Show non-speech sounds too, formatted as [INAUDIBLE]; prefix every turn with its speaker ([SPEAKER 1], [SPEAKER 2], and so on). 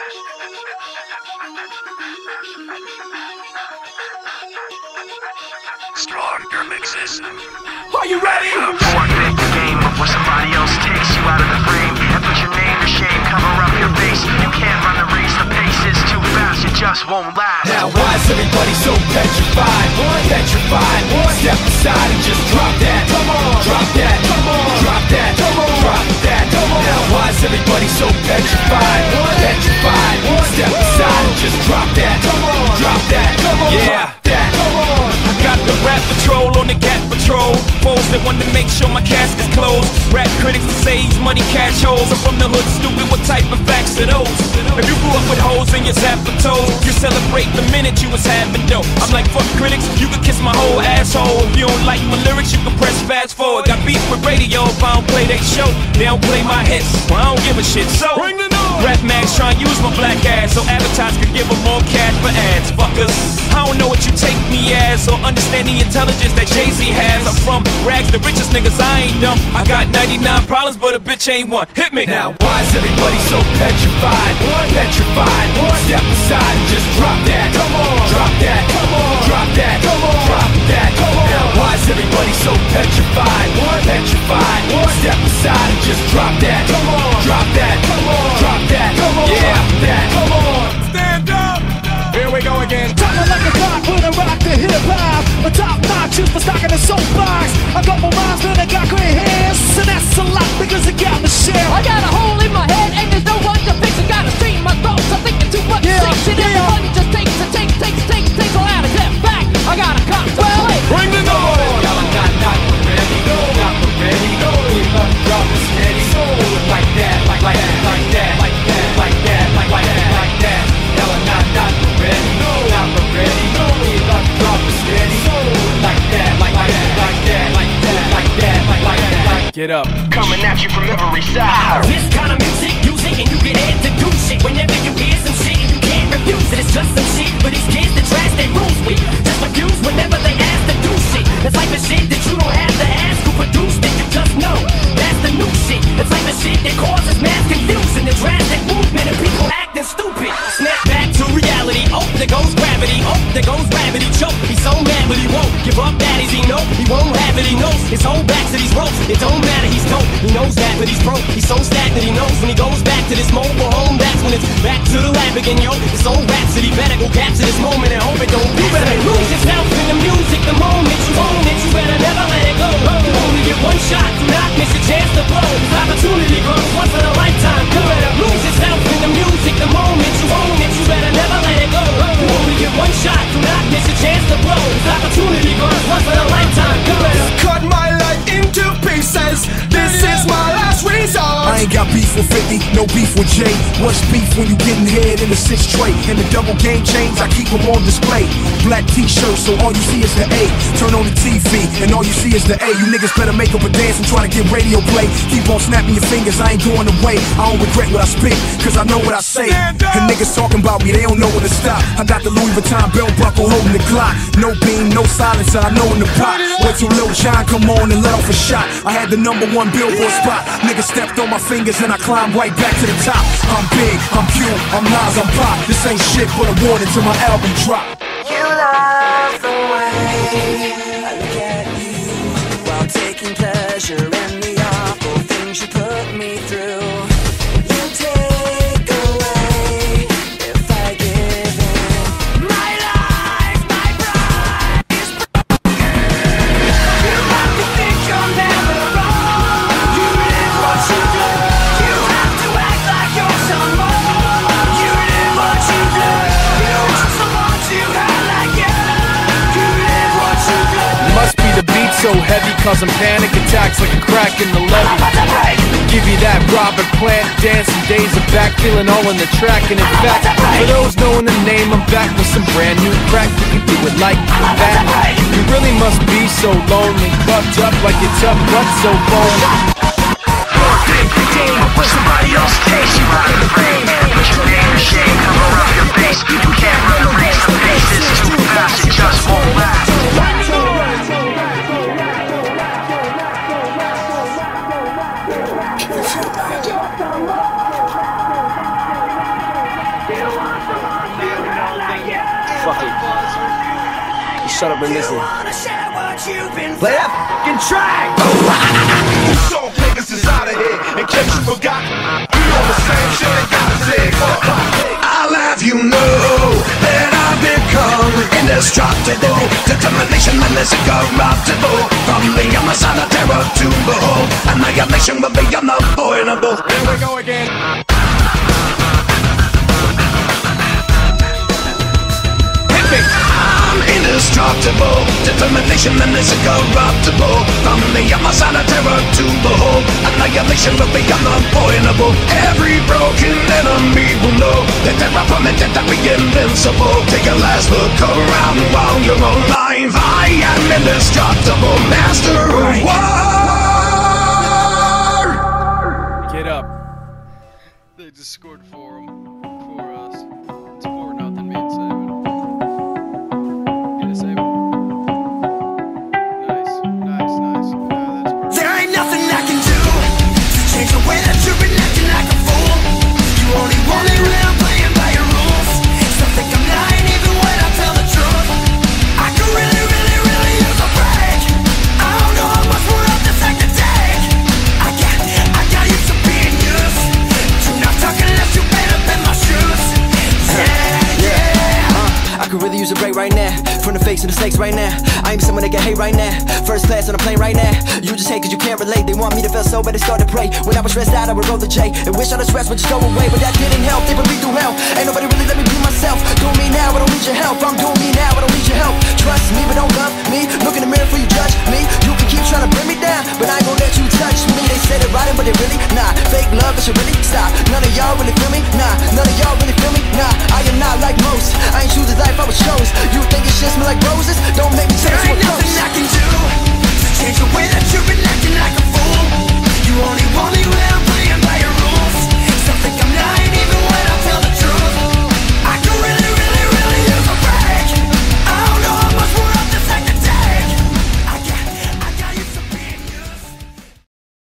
[SPEAKER 1] Stronger mixes.
[SPEAKER 2] Are you ready?
[SPEAKER 3] Forfeit the game before somebody else takes you out of the frame and put your name to shame. Cover up your face. You can't run the race. The pace is too fast. It just won't last.
[SPEAKER 2] Now why is everybody so petrified? Petrified. Step aside and just drop that. Come on. Drop that. Is everybody so petrified? Petrified. Step aside and just drop that. Come on. Drop that. Come on. Yeah. That. Come on.
[SPEAKER 4] I got the rap patrol on the cat patrol. Foes that want to make sure my casket's closed. Rap critics that say he's money cash holes. I'm from the hood, stupid. What type of facts are those? If you grew up with holes in your zapper toes, celebrate the minute you was having dope. I'm like, fuck critics, you can kiss my whole asshole. If you don't like my lyrics, you can press fast forward. Got beef with radio if I don't play they show. They don't play my hits, well, I don't give a shit. So, Rap mags try and use my black ass so advertisers can give them more cash for ads. Fuckers, I don't know what you take me as or understand the intelligence that Jay Z has. I'm from rags, the richest niggas, I ain't dumb. I got 99 problems, but a bitch ain't one. Hit me.
[SPEAKER 2] Now why is everybody so petrified? Petrified. Step aside just drop that. Come on. Drop that. Come on. Drop that. Come on. Drop that. Come on. Now why is everybody so petrified? Petrified. Step aside just drop that. Come
[SPEAKER 5] A top notch is for stocking a
[SPEAKER 4] Get up.
[SPEAKER 3] Coming at you from every side.
[SPEAKER 6] This kind of music, music, and you get add to do shit. Whenever you hear some shit, you can't refuse it. It's just some shit but these kids that trash their rules with. Just refuse whenever they ask to do shit. It's like the shit that you don't have to ask who produced it. You just know that's the new shit. It's like the shit that causes mass confusion, the drastic movement, and people acting stupid. Snap back to reality. Oh, there goes gravity. Oh, there goes gravity. Choke. He's so mad, but he won't give up. That he know he won't have it. He knows his whole back to these ropes. It don't matter. He's dope. He knows that, but he's broke. He's so stagnant. He knows when he goes back to this mobile home. That's when it's back to the lab again, yo. This old rhapsody better go capture this moment and hope it don't. You better lose yourself in the music the moment you own it. You better never let it go. You only get one shot. Do not miss a chance to blow. This opportunity grows once in a
[SPEAKER 7] beef with Jay. What's beef when you getting head in the six tray? And the double game chains, I keep them on display. Black t-shirts, so all you see is the A. Turn on the TV, and all you see is the A. You niggas better make up a dance and try to get radio play. Keep on snapping your fingers, I ain't going away. I don't regret what I spit, cause I know what I say. And niggas talking about me, they don't know when to stop. I got the Louis Vuitton belt buckle holding the clock. No beam, no silencer, I know in the pot. Wait till Lil Jon come on and let off a shot. I had the number one billboard spot. Niggas stepped on my fingers and I climbed right back to the top. I'm big, I'm cute, I'm Nas, I'm pop. This ain't shit but a warning till my album drop.
[SPEAKER 8] You love the way
[SPEAKER 4] causing panic attacks like a crack in the levee. Give you that Robert Plant dancing days of back, feeling all in the track. And in fact, for those knowing the name, I'm back with some brand new crack. You can do it like that. You really must be so lonely, buffed up like you're tough, but so
[SPEAKER 3] before somebody else takes you out of the frame put your name shame. Cover up your face. You can't run the race. The is too fast.
[SPEAKER 9] Shut up and listen.
[SPEAKER 2] Play that fucking track!
[SPEAKER 10] Soul Niggas [LAUGHS] is out of here. In case you forgot, we on the same shit they gotta say. I'll have you know that I've become indestructible. Determination and is incorruptible. From the other side of terror to behold, annihilation will be unavoidable. Here we go again. Indestructible. Determination and is incorruptible. From the other side of terror to behold, annihilation will be unavoidable. Every broken enemy will know that they're permitted to be invincible. Take a last look around while you're alive. I am indestructible, master of war.
[SPEAKER 11] Get up. They just scored for rather use a break right now. From the fakes and the snakes right now. I am
[SPEAKER 10] someone that can hate right now. First class on a plane right now. You just hate cause you can't relate. They want me to feel so bad they start to pray. When I was stressed out I would roll the J. And wish all the stress would just go away. But that didn't help, they put me through hell. Ain't nobody really let me be myself. Do me
[SPEAKER 12] now, I don't need your help. I'm doing me now, I don't need your help. Trust me but don't love me. Look in the mirror before you judge me. You can keep trying to bring me down But I ain't gonna let you touch me. They said it right but they really not. Fake love, it should really stop. None of y'all really